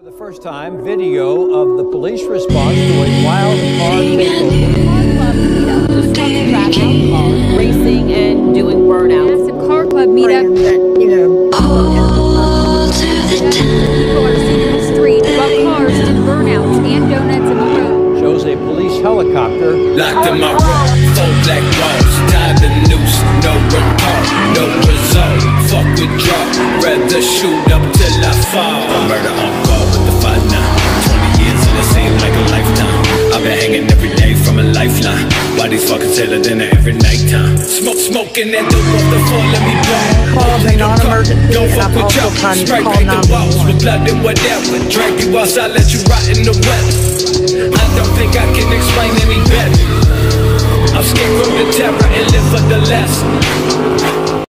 For the first time, video of the police response to a wild car takeover. Car club meetup, just talking about racing, and doing burnout. Massive car club meetup. that, you know, People are seen in the street about cars did burnouts and donuts in the road. Shows a police helicopter Locked in my room, four black walls, tied the noose, no report, no result. Fuck with drop, rather shoot up till I fall. Lifeline. Why these fuckers tell her dinner every nighttime? Smoke, smoking that dope off the floor, let me blow. Call the non-emergency Don't and fuck I've with also tried to call the walls 911. with blood and whatever. Drag you outside, let you rot in the wet. I don't think I can explain any better. I'm scared from the terror and live for the lesson.